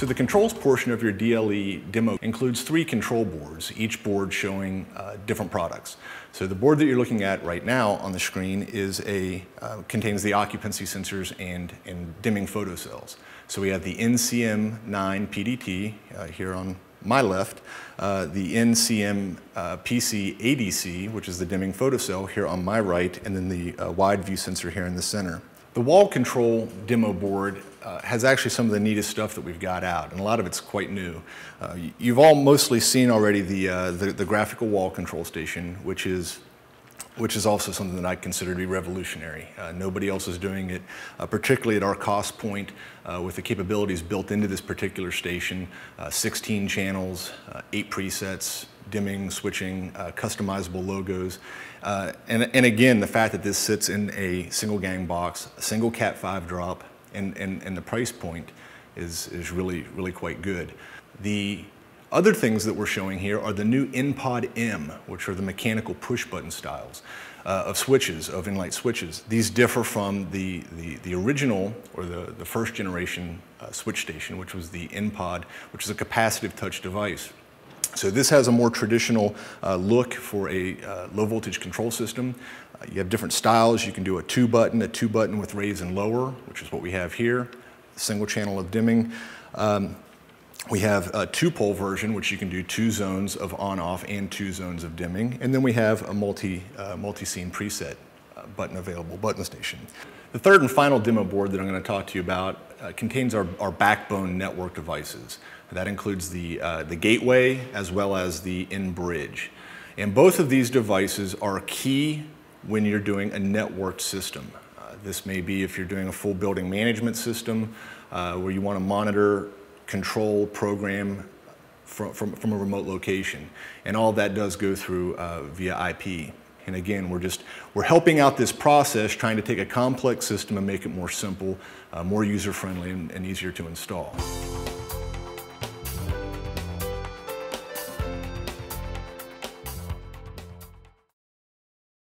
So the controls portion of your DLE demo includes three control boards, each board showing uh, different products. So the board that you're looking at right now on the screen is a, uh, contains the occupancy sensors and, and dimming photocells. So we have the NCM9 PDT uh, here on my left, uh, the NCM uh, PC ADC, which is the dimming photocell here on my right, and then the uh, wide view sensor here in the center. The wall control demo board uh, has actually some of the neatest stuff that we've got out, and a lot of it's quite new. Uh, you've all mostly seen already the, uh, the, the, graphical wall control station, which is which is also something that I consider to be revolutionary. Uh, nobody else is doing it, uh, particularly at our cost point uh, with the capabilities built into this particular station, 16 channels, 8 presets, dimming, switching, customizable logos. Uh, and, and again, the fact that this sits in a single gang box, a single Cat 5 drop, and, and, and the price point is, is really, really quite good. The other things that we're showing here are the new nPOD M, which are the mechanical push button styles uh, of switches, of nLight switches. These differ from the, the, the original or the, the first generation uh, switch station, which was the nPOD, which is a capacitive touch device. So this has a more traditional uh, look for a uh, low voltage control system. Uh, you have different styles. You can do a two button, a two button with raise and lower, which is what we have here, single channel of dimming. Um, we have a two pole version, which you can do two zones of on off and two zones of dimming. And then we have a multi, uh, multi-scene preset uh, button available button station. The third and final demo board that I'm going to talk to you about uh, contains our, our backbone network devices. That includes the, uh, the gateway as well as the nBridge. And both of these devices are key when you're doing a networked system. Uh, this may be if you're doing a full building management system uh, where you want to monitor, control, program from, from, from, a remote location. And all that does go through uh, via IP. And again, we're just, we're helping out this process, trying to take a complex system and make it more simple, uh, more user-friendly, and, and easier to install.